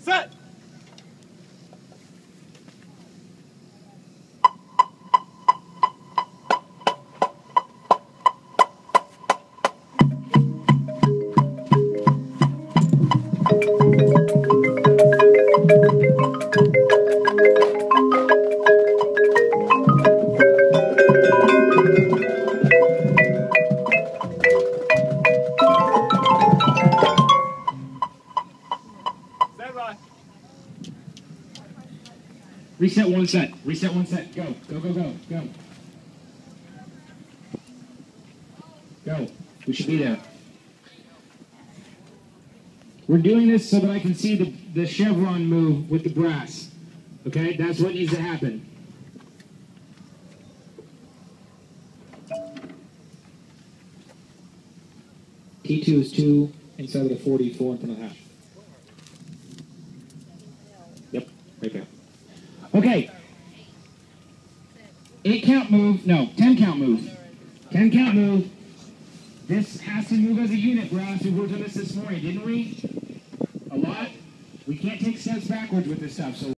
Set. Reset one set. Reset one set. Go. Go, go, go. Go. Go. We should be there. We're doing this so that I can see the, the chevron move with the brass. Okay? That's what needs to happen. T2 is 2 inside of the 44 in front of the. Yep, right there. Okay. Eight count move. No, ten count move. Ten count move. This has to move as a unit, Brass. We worked on this this morning, didn't we? A lot. We can't take steps backwards with this stuff. So.